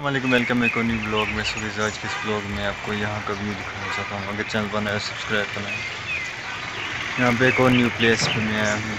वालेकुम वेलकम एक new blog में सुबह आज के इस ब्लॉग में आपको यहाँ का व्यू दिखाना चाहता हूँ। अगर चैनल बनाए सब्सक्राइब बनाए यहाँ पे एक और न्यू प्लेस पे मैं आया हैं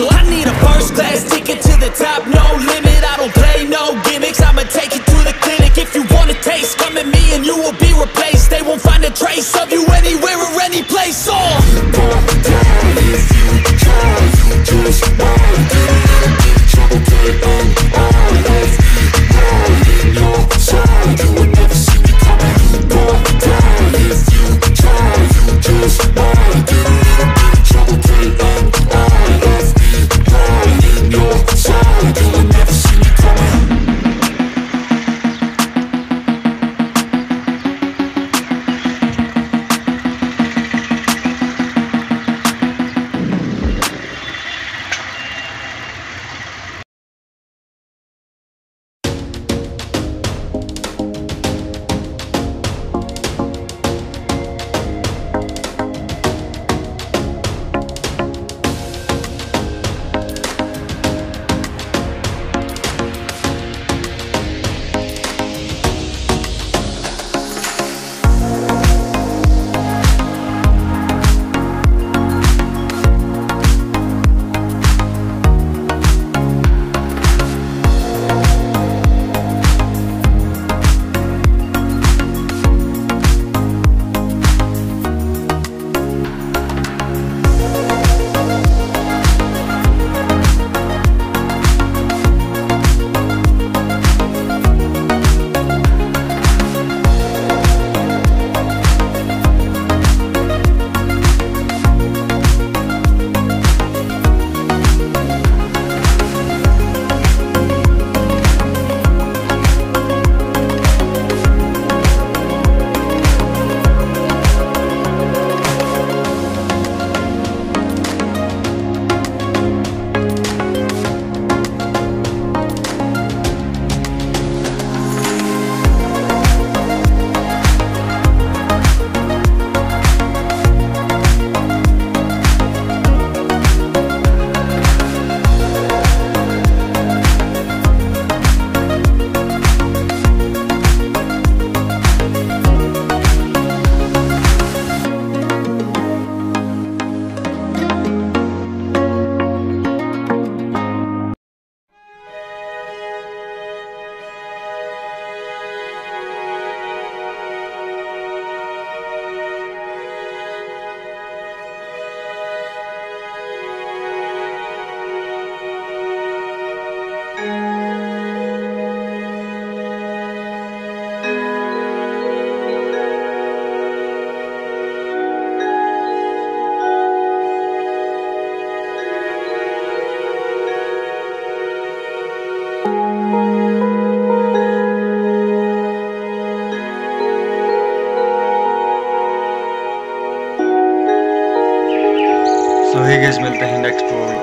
Exponential I need a first class ticket to the top No limit, guys मिलते हैं नेक्स्ट वीडियो